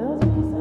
Those